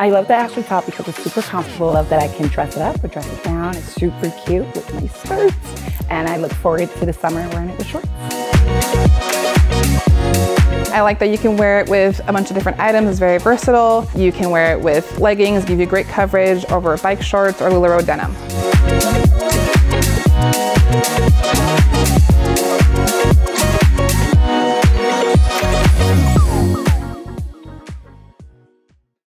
I love the Ashley top because it's super comfortable. I love that I can dress it up or dress it down. It's super cute with my skirts. And I look forward to the summer wearing it with shorts. I like that you can wear it with a bunch of different items. It's very versatile. You can wear it with leggings, give you great coverage over bike shorts or LuLaRoe denim.